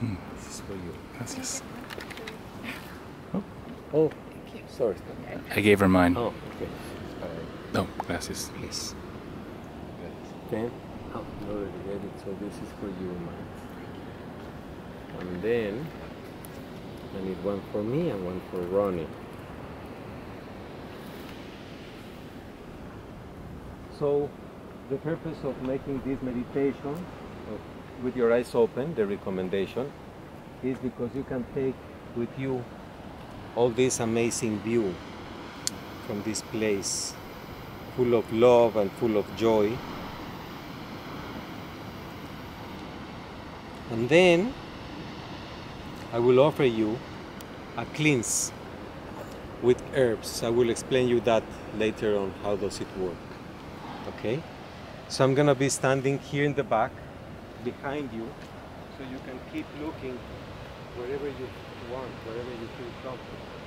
This is for you. Gracias. Oh, Oh, sorry. I gave her mine. Oh, okay. Alright. No, gracias. Please. Then, oh, you already read it, so this is for you, man. And then, I need one for me and one for Ronnie. So, the purpose of making this meditation with your eyes open, the recommendation, is because you can take with you all this amazing view from this place, full of love and full of joy. And then I will offer you a cleanse with herbs. I will explain you that later on how does it work. Okay? So I'm gonna be standing here in the back behind you so you can keep looking wherever you want, wherever you feel comfortable.